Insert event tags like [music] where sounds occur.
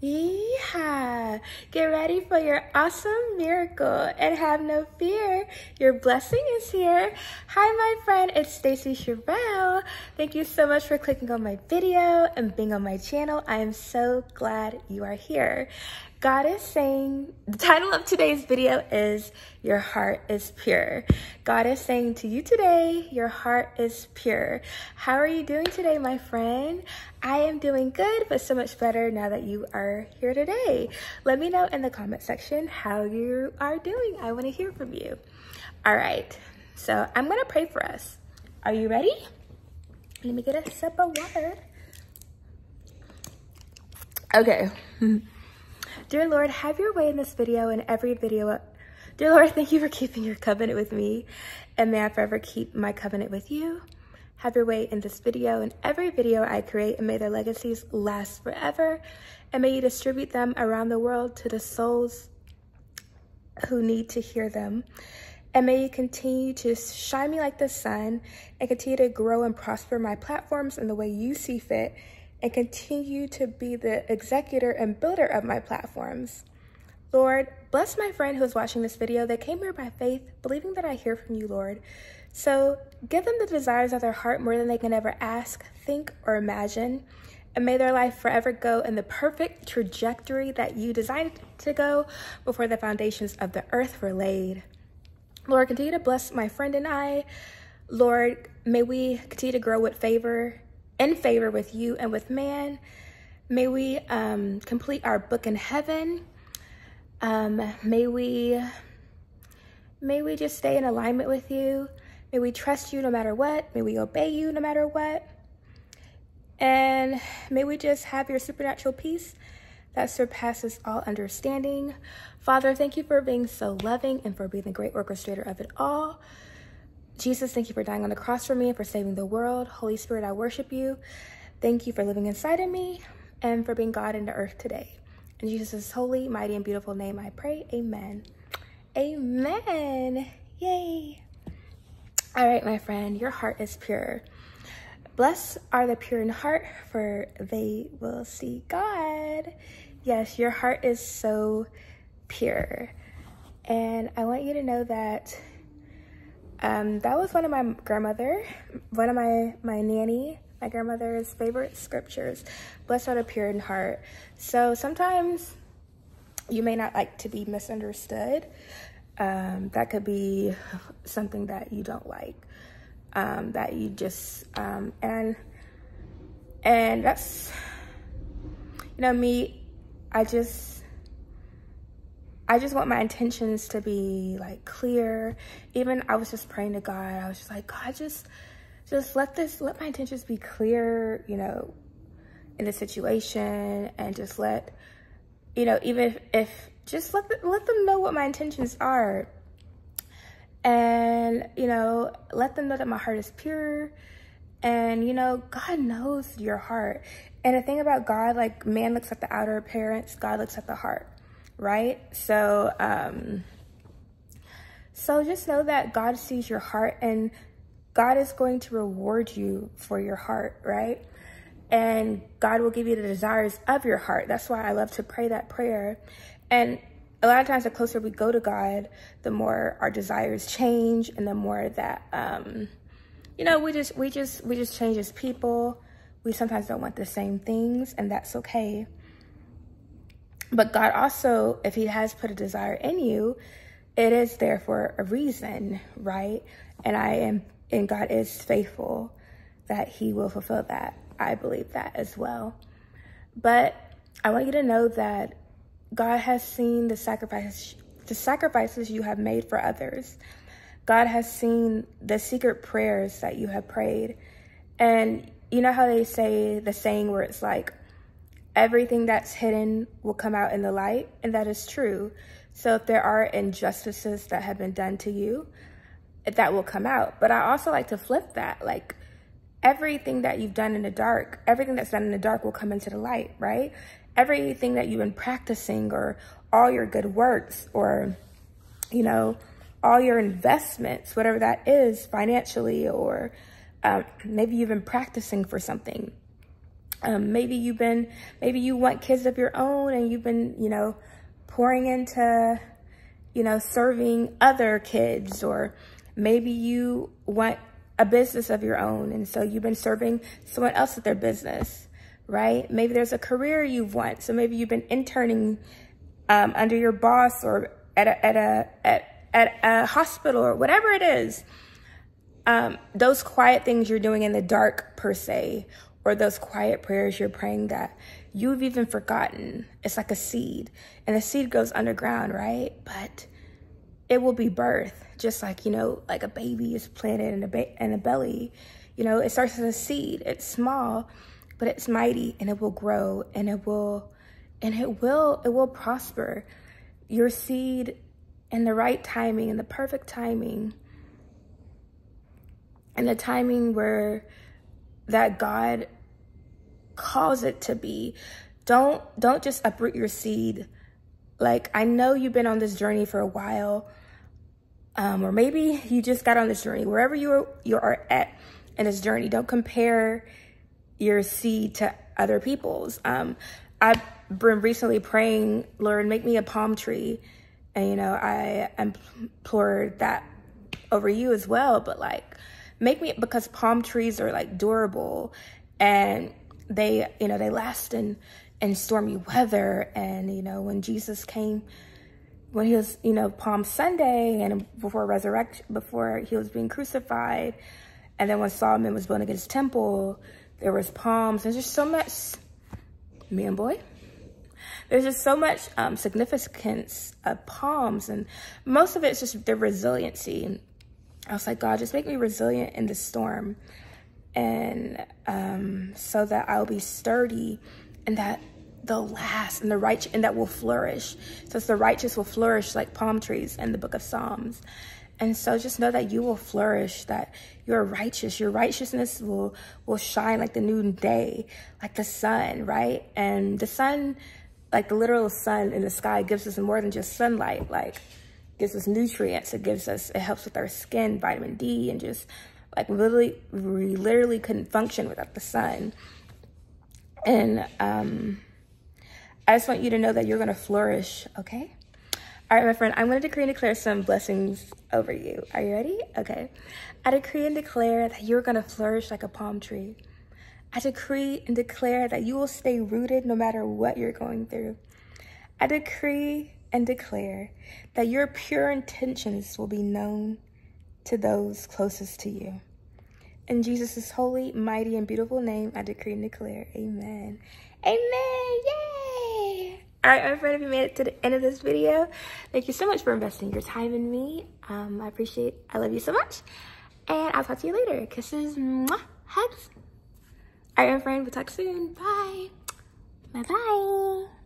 Yeah. Get ready for your awesome miracle and have no fear. Your blessing is here. Hi, my friend. It's Stacie Cherill. Thank you so much for clicking on my video and being on my channel. I am so glad you are here. God is saying, the title of today's video is Your Heart is Pure. God is saying to you today, Your heart is pure. How are you doing today, my friend? I am doing good, but so much better now that you are here today. Let me know in the comment section how you are doing. I want to hear from you. All right, so I'm going to pray for us. Are you ready? Let me get a sip of water. Okay. [laughs] Dear Lord, have your way in this video and every video. Dear Lord, thank you for keeping your covenant with me, and may I forever keep my covenant with you. Have your way in this video and every video I create, and may their legacies last forever, and may you distribute them around the world to the souls who need to hear them. And may you continue to shine me like the sun and continue to grow and prosper my platforms in the way you see fit and continue to be the executor and builder of my platforms. Lord, bless my friend who is watching this video that came here by faith, believing that I hear from you, Lord. So give them the desires of their heart more than they can ever ask, think, or imagine. And may their life forever go in the perfect trajectory that you designed to go before the foundations of the earth were laid. Lord, continue to bless my friend and I. Lord, may we continue to grow with favor in favor with you and with man. May we um, complete our book in heaven. Um, may we may we just stay in alignment with you. May we trust you no matter what. May we obey you no matter what. And may we just have your supernatural peace that surpasses all understanding. Father, thank you for being so loving and for being the great orchestrator of it all. Jesus, thank you for dying on the cross for me and for saving the world. Holy Spirit, I worship you. Thank you for living inside of me and for being God in the earth today. In Jesus' holy, mighty, and beautiful name, I pray. Amen. Amen. Yay. All right, my friend, your heart is pure. Blessed are the pure in heart, for they will see God. Yes, your heart is so pure. And I want you to know that um, that was one of my grandmother, one of my, my nanny, my grandmother's favorite scriptures, blessed are the pure in heart. So sometimes you may not like to be misunderstood. Um, that could be [laughs] something that you don't like, um, that you just, um, and, and that's, you know, me, I just, I just want my intentions to be like clear. Even I was just praying to God. I was just like, God, just, just let this, let my intentions be clear, you know, in the situation and just let, you know, even if, if just let, the, let them know what my intentions are. And, you know, let them know that my heart is pure. And, you know, God knows your heart. And the thing about God, like man looks at the outer appearance, God looks at the heart right? So, um, so just know that God sees your heart and God is going to reward you for your heart, right? And God will give you the desires of your heart. That's why I love to pray that prayer. And a lot of times the closer we go to God, the more our desires change and the more that, um, you know, we just, we just, we just change as people. We sometimes don't want the same things and that's okay. But God also, if he has put a desire in you, it is there for a reason, right? And I am, and God is faithful that he will fulfill that. I believe that as well. But I want you to know that God has seen the sacrifices, the sacrifices you have made for others. God has seen the secret prayers that you have prayed. And you know how they say the saying where it's like, everything that's hidden will come out in the light, and that is true. So if there are injustices that have been done to you, that will come out. But I also like to flip that, like everything that you've done in the dark, everything that's done in the dark will come into the light, right? Everything that you've been practicing or all your good works or, you know, all your investments, whatever that is financially or um, maybe you've been practicing for something Um, maybe you've been, maybe you want kids of your own and you've been, you know, pouring into, you know, serving other kids or maybe you want a business of your own. And so you've been serving someone else at their business, right? Maybe there's a career you want. So maybe you've been interning um, under your boss or at a, at a, at, at a hospital or whatever it is. Um, those quiet things you're doing in the dark per se, or those quiet prayers you're praying that you've even forgotten. It's like a seed and the seed goes underground, right? But it will be birth, just like, you know, like a baby is planted in a, in a belly. You know, it starts as a seed. It's small, but it's mighty and it will grow and it will, and it will, it will prosper. Your seed in the right timing, in the perfect timing, and the timing where that God calls it to be. Don't don't just uproot your seed. Like I know you've been on this journey for a while. Um, or maybe you just got on this journey. Wherever you are, you are at in this journey, don't compare your seed to other people's. Um, I've been recently praying, Lord, make me a palm tree. And, you know, I implored that over you as well. But, like, make me, because palm trees are, like, durable. And they, you know, they last in, in stormy weather. And, you know, when Jesus came, when he was, you know, Palm Sunday and before resurrection, before he was being crucified, and then when Solomon was building his temple, there was palms. There's just so much, man, boy. There's just so much um, significance of palms, and most of it's just their resiliency. I was like, God, just make me resilient in the storm and um, so that I'll be sturdy and that the last and the righteous and that will flourish. So the righteous will flourish like palm trees in the book of Psalms. And so just know that you will flourish, that you're righteous. Your righteousness will will shine like the noonday, like the sun, right? And the sun, like the literal sun in the sky gives us more than just sunlight, like gives us nutrients. It gives us, it helps with our skin, vitamin D, and just like literally, we literally couldn't function without the sun. And um, I just want you to know that you're going to flourish, okay? All right, my friend, I'm going to decree and declare some blessings over you. Are you ready? Okay. I decree and declare that you're going to flourish like a palm tree. I decree and declare that you will stay rooted no matter what you're going through. I decree and declare that your pure intentions will be known to those closest to you. In Jesus' holy, mighty, and beautiful name, I decree and declare, amen. Amen, yay! All right, my friend, if you made it to the end of this video, thank you so much for investing your time in me. Um, I appreciate, I love you so much. And I'll talk to you later. Kisses, mwah, hugs. All right, my friend, we'll talk soon. Bye. Bye-bye.